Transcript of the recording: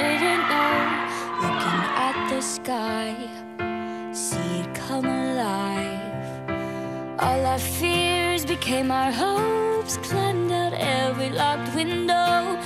didn't know. Looking at the sky, see it come alive. All our fears became our hopes. Climbed out every locked window.